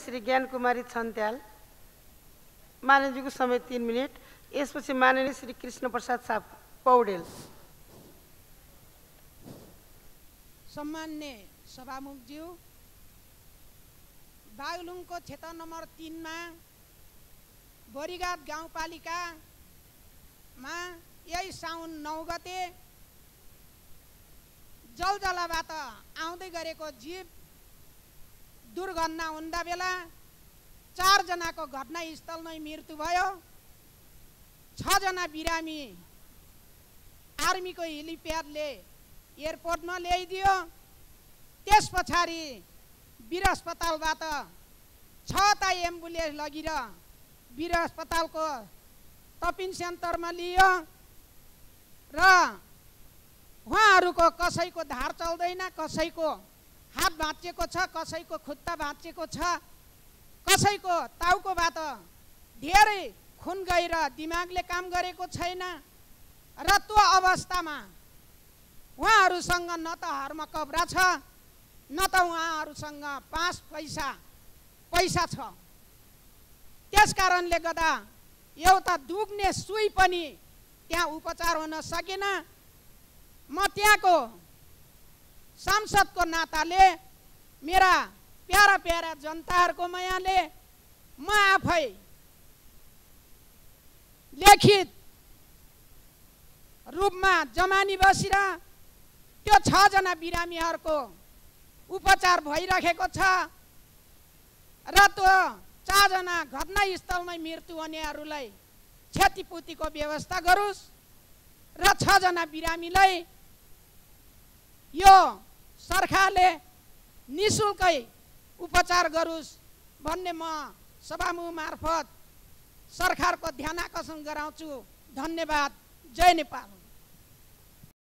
श्री ज्ञान कुमारी छन्त्याल माननीयजीको समय तिन मिनट यसपछि माननीय श्री कृष्ण प्रसाद साप पौडेल। सम्मान्य सभामुखज्यू बागलुङको क्षेत्र नम्बर तिनमा बोरीघाट गाउँपालिकामा यही साउन नौ गते जलजलाबाट आउँदै गरेको जीव दुर्घटना हुँदा बेला चारजनाको घटनास्थलमै मृत्यु भयो। छजना बिरामी आर्मीको हेलिप्याडले एयरपोर्टमा ल्याइदियो। त्यस पछाडि वीर अस्पतालबाट छवटा एम्बुलेन्स लगेर वीर अस्पतालको तपिन सेन्टरमा लियो र उहाँहरूको कसैको धार चल्दैन कसैको हात भाँचिएको छ कसैको खुट्टा भाँचिएको छ कसैको टाउकोबाट धेरै खुन गएर दिमागले काम गरेको छैन। र त्यो अवस्थामा उहाँहरूसँग न त हर्म कब्रा छ न त उहाँहरूसँग पाँच पैसा पैसा छ। त्यस कारणले गर्दा एउटा दुख्ने सुई पनि त्यहाँ उपचार हुन सकेन। म त्यहाँको सांसदको नाताले मेरा प्यारा प्यारा जनताहरूको मायाले म आफै लिखित रूपमा जमानी बसेर त्यो छजना बिरामीहरूको उपचार भइरहेको छ र त्यो चारजना घटनास्थलमै मृत्यु हुनेहरूलाई क्षतिपूर्तिको व्यवस्था गरोस् र छजना बिरामीलाई यो सरकारले नि शुल्कै उपचार गरोस् भन्ने म सभामुख मार्फत सरकारको ध्यान आकर्षण गराउँछु। धन्यवाद। जय नेपाल।